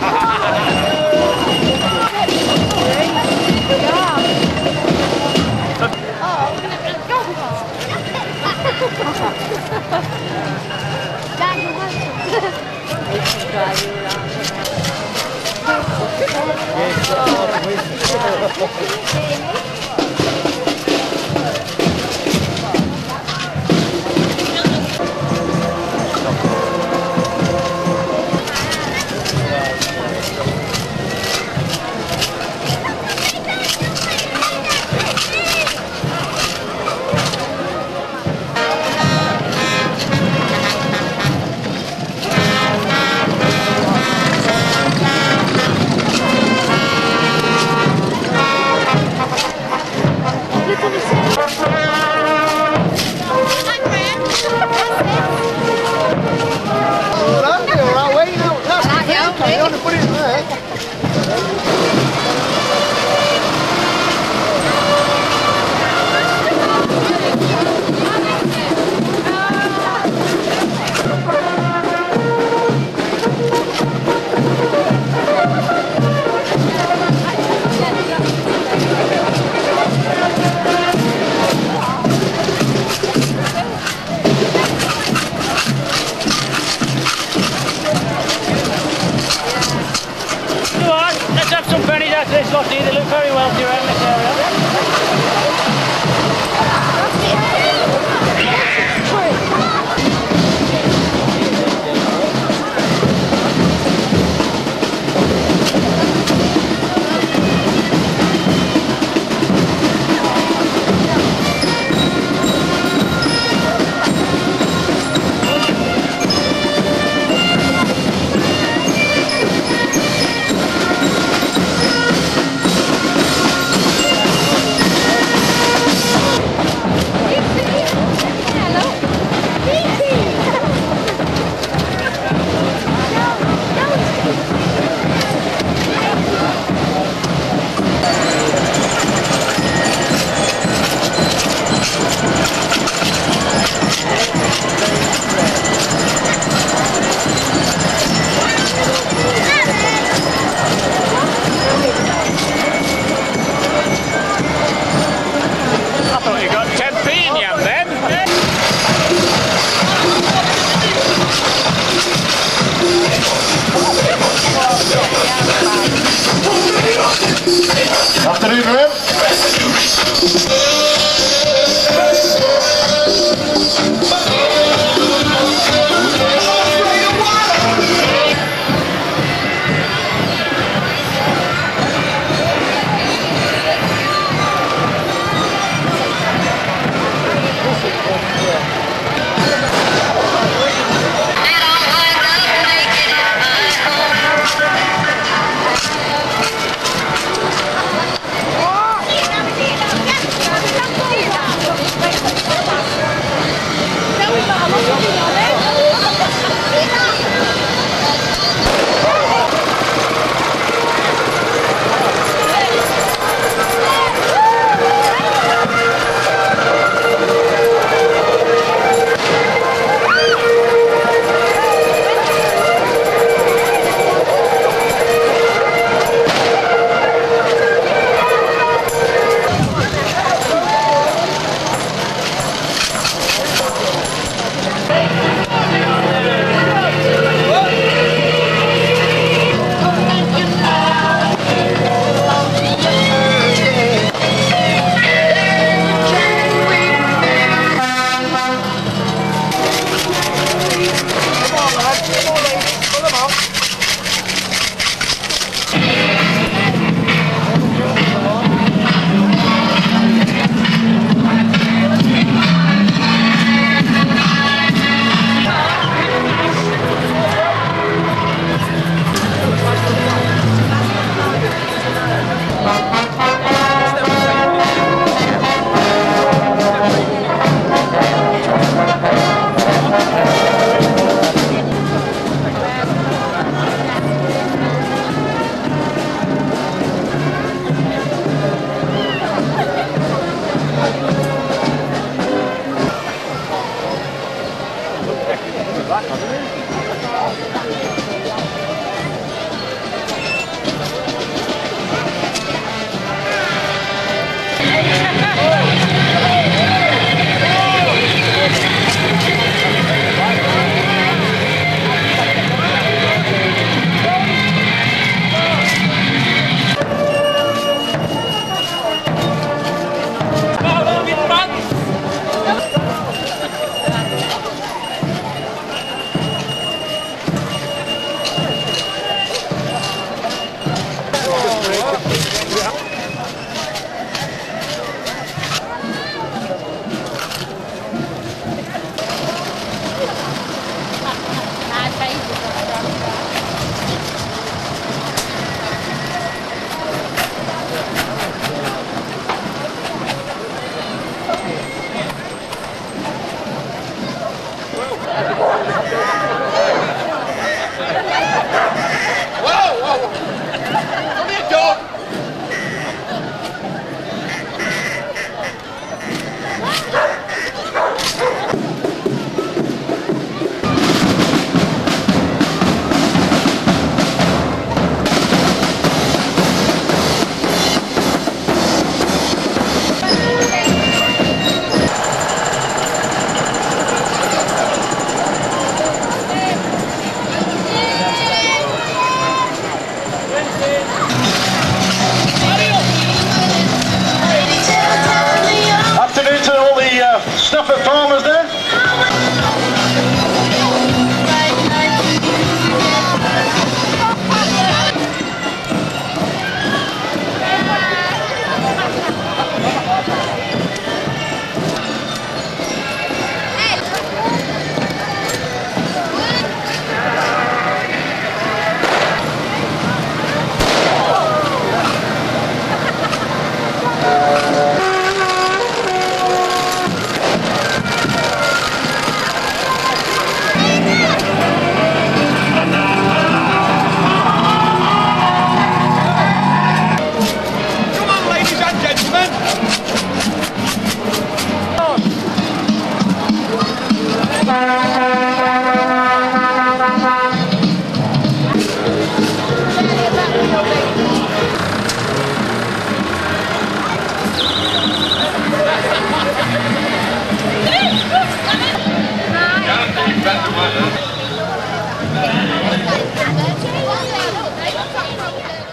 That's they look very well? Thank you.